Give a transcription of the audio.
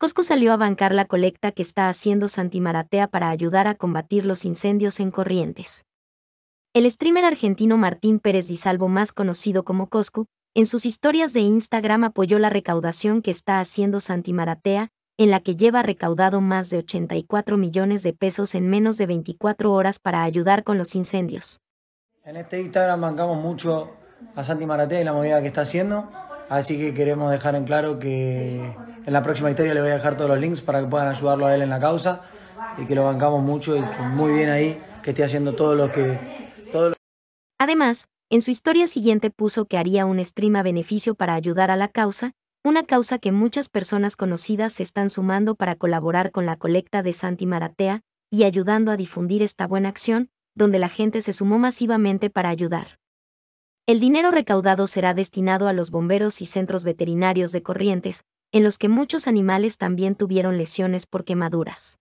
Cosco salió a bancar la colecta que está haciendo Santi Maratea para ayudar a combatir los incendios en Corrientes. El streamer argentino Martín Pérez Di Salvo, más conocido como Coscu, en sus historias de Instagram apoyó la recaudación que está haciendo Santi Maratea, en la que lleva recaudado más de 84 millones de pesos en menos de 24 horas para ayudar con los incendios. En este Instagram bancamos mucho a Santi Maratea y la movida que está haciendo, así que queremos dejar en claro que en la próxima historia le voy a dejar todos los links para que puedan ayudarlo a él en la causa y que lo bancamos mucho y muy bien ahí, que esté haciendo todo lo que... Todo Además, en su historia siguiente puso que haría un stream a beneficio para ayudar a la causa, una causa que muchas personas conocidas se están sumando para colaborar con la colecta de Santi Maratea y ayudando a difundir esta buena acción, donde la gente se sumó masivamente para ayudar. El dinero recaudado será destinado a los bomberos y centros veterinarios de Corrientes, en los que muchos animales también tuvieron lesiones por quemaduras.